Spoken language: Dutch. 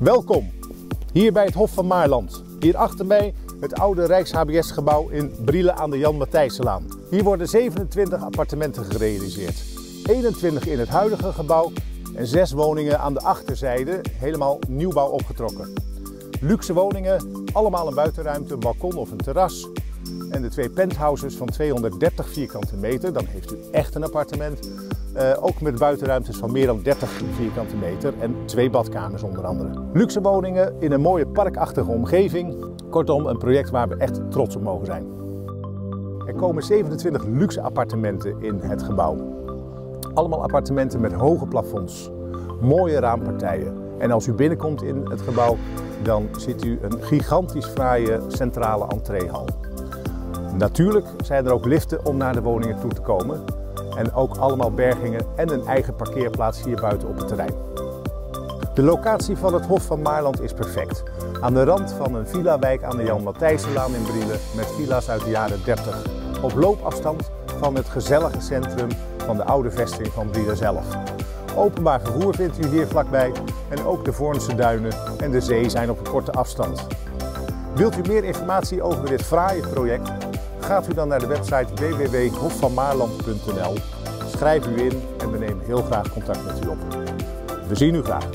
Welkom hier bij het Hof van Maarland. Hier achter mij het oude Rijks-HBS-gebouw in Brielen aan de Jan Matthijssenlaan. Hier worden 27 appartementen gerealiseerd. 21 in het huidige gebouw en 6 woningen aan de achterzijde, helemaal nieuwbouw opgetrokken. Luxe woningen, allemaal een buitenruimte, een balkon of een terras. En de twee penthouses van 230 vierkante meter, dan heeft u echt een appartement. Uh, ook met buitenruimtes van meer dan 30 vierkante meter en twee badkamers onder andere. Luxe woningen in een mooie parkachtige omgeving. Kortom, een project waar we echt trots op mogen zijn. Er komen 27 luxe appartementen in het gebouw. Allemaal appartementen met hoge plafonds, mooie raampartijen. En als u binnenkomt in het gebouw, dan ziet u een gigantisch fraaie centrale entreehal. Natuurlijk zijn er ook liften om naar de woningen toe te komen. En ook allemaal bergingen en een eigen parkeerplaats hier buiten op het terrein. De locatie van het Hof van Maarland is perfect. Aan de rand van een villa-wijk aan de Jan Matthijssenlaan in Brielen met villa's uit de jaren 30. Op loopafstand van het gezellige centrum van de oude vesting van Brielen zelf. Openbaar vervoer vindt u hier vlakbij en ook de Voornse duinen en de zee zijn op een korte afstand. Wilt u meer informatie over dit fraaie project? Gaat u dan naar de website www.hofvanmaarland.nl. Schrijf u in en we nemen heel graag contact met u op. We zien u graag.